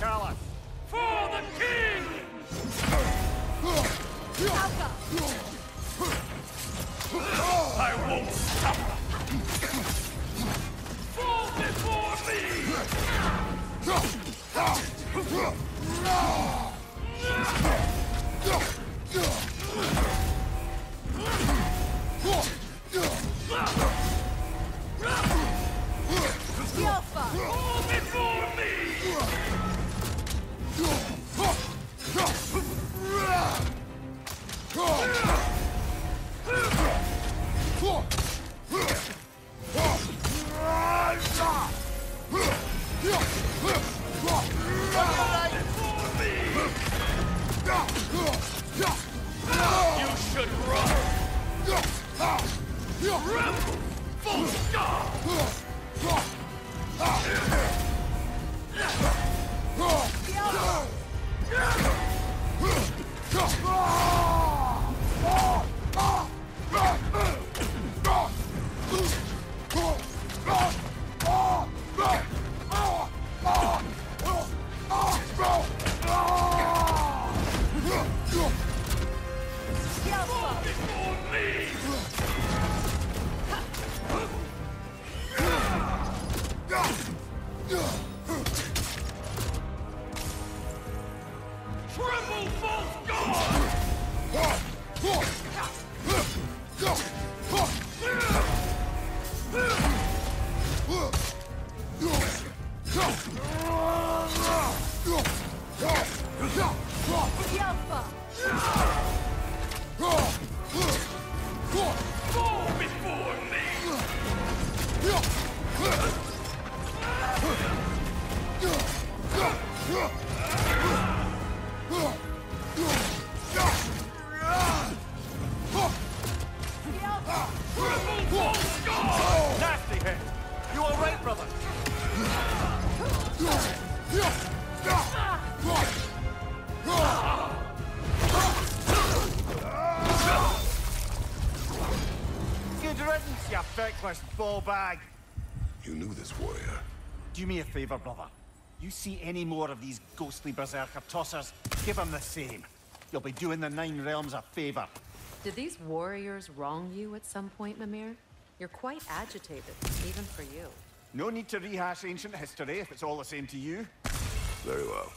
Caliph. For the king! I won't stop! Fall before me! Fall before Rebel! Full stop! Triple false god! Brother? Good riddance, you feckless ball bag! You knew this warrior. Do me a favour, brother. You see any more of these ghostly berserker tossers, give them the same. You'll be doing the Nine Realms a favour. Did these warriors wrong you at some point, Mimir? You're quite agitated, even for you. No need to rehash ancient history if it's all the same to you. Very well.